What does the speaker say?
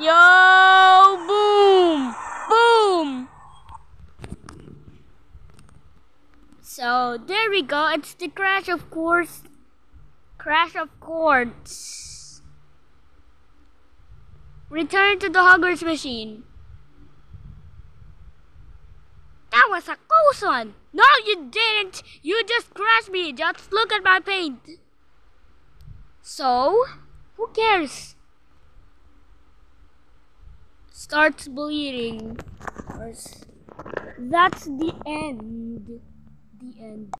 Yo, boom, boom. So there we go. It's the crash of course. Crash of course. Return to the Hogwarts machine. That was a close one. No, you didn't. You just crashed me. Just look at my paint. So, who cares? Starts bleeding. That's the end. The end.